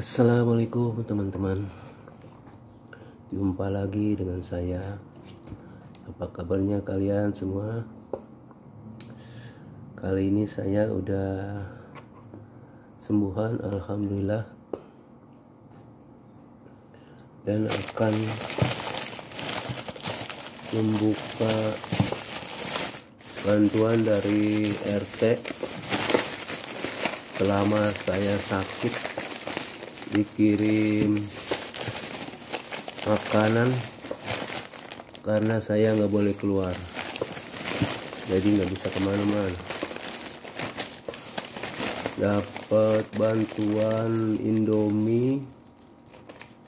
Assalamualaikum teman-teman. Jumpa lagi dengan saya. Apa kabarnya kalian semua? Kali ini saya udah Sembuhan Alhamdulillah. Dan akan Membuka Bantuan dari RT Selama saya sakit dikirim makanan karena saya nggak boleh keluar. Jadi nggak bisa ke mana-mana. Dapat bantuan Indomie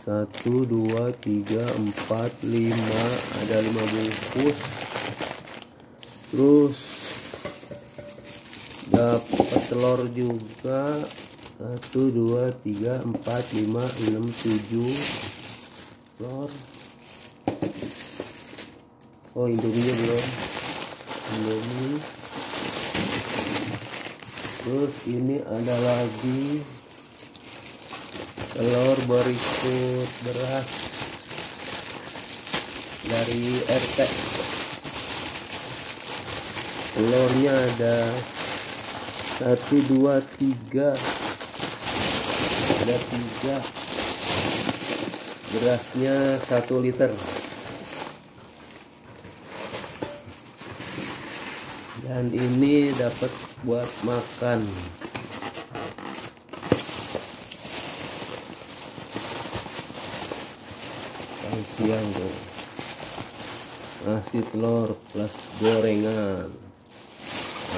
satu dua tiga empat lima ada lima bungkus. Terus dapat telur juga satu dua tiga empat lima enam tujuh. Telur. Oh indominya belum. Indomie. Terus ini ada lagi telur berikut beras dari RT telurnya ada satu dua tiga ada tiga berasnya satu liter. Dan ini dapat buat makan. Siang tuh nasi telur plus gorengan.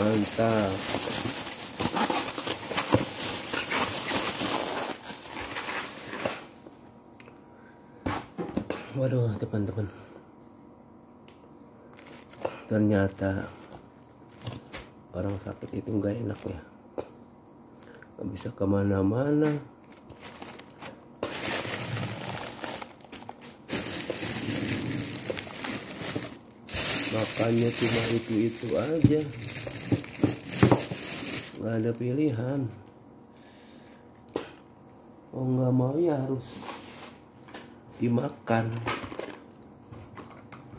Mantap waduh teman-teman. Ternyata orang sakit itu nggak enak ya. Nggak bisa ke mana-mana. Makannya cuma itu-itu aja. Nggak ada pilihan. Oh nggak mau ya harus dimakan.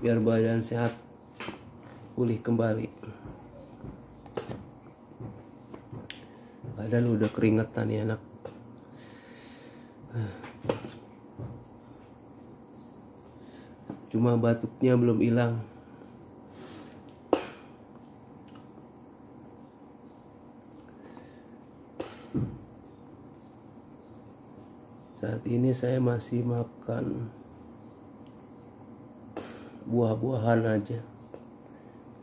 Biar badan sehat pulih kembali. Badan udah keringetan ya anak. Cuma batuknya belum hilang saat ini saya masih makan buah-buahan aja.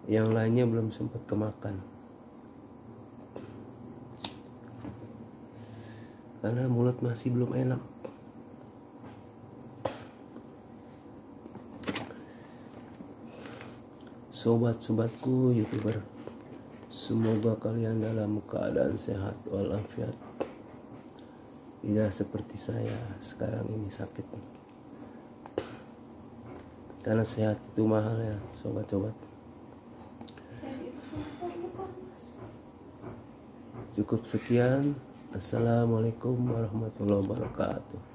Yang lainnya belum sempat kemakan. Karena mulut masih belum enak. Sobat-sobatku youtuber. Semoga kalian dalam keadaan sehat walafiat tidak seperti saya sekarang ini sakit. Karena sehat itu mahal ya sobat-sobat. Cukup sekian. Assalamualaikum warahmatullahi wabarakatuh